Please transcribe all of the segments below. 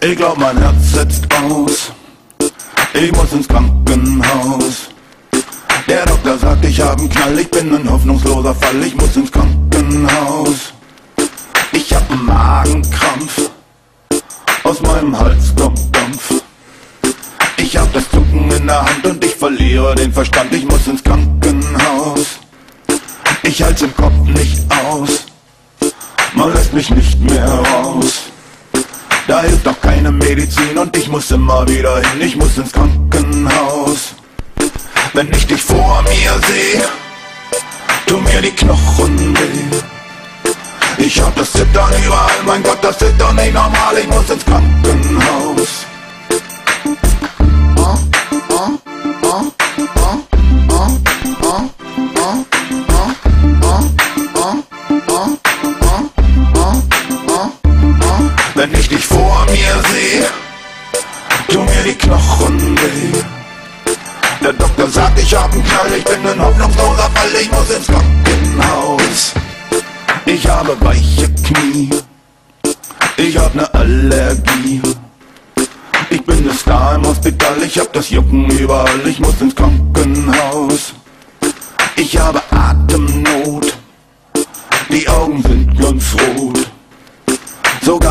Ich glaub, mein Herz setzt aus. Ich muss ins Krankenhaus. Der Doktor sagt, ich hab einen Knall, ich bin ein hoffnungsloser Fall, ich muss ins Krankenhaus. Ich hab einen Magenkrampf, aus meinem Hals kommt Dampf. Ich hab das Zucken in der Hand und ich verliere den Verstand, ich muss ins Krankenhaus. Ich halt's im Kopf nicht aus, man lässt mich nicht mehr raus. Da hilft doch keine Medizin und ich muss immer wieder hin, ich muss ins Krankenhaus. Wenn ich dich vor mir sehe, tu mir die Knochen weh. Ich hab das Zittern überall, mein Gott, das doch nicht normal, ich muss ins Krankenhaus. Wenn ich dich vor mir sehe, tu mir die Knochen weh. Der Doktor sagt, ich hab einen Knall, ich bin ein hoffnungsloser Fall, ich muss ins Krankenhaus. Ich habe weiche Knie, ich hab ne Allergie. Ich bin ne Star im Hospital, ich hab das Jucken überall, ich muss ins Krankenhaus. Ich habe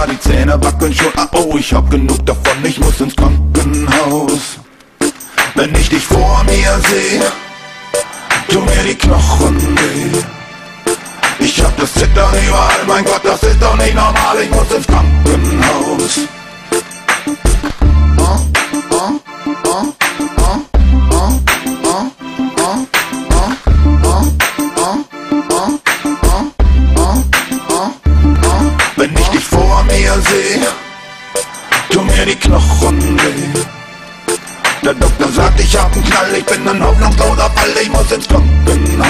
Sogar die Zähne wackeln schon, ah oh, ich hab genug davon, ich muss ins Krankenhaus. Wenn ich dich vor mir sehe, tu mir die Knochen weh. Ich hab das Zittern überall, mein Gott, das ist doch nicht normal, ich muss ins Krankenhaus. Wenn ich dich vor mir sehe, tu mir die Knochen weh. Der Doktor sagt, ich hab einen Knall, ich bin ein hoffnungsloser Fall, ich muss ins Krankenhaus.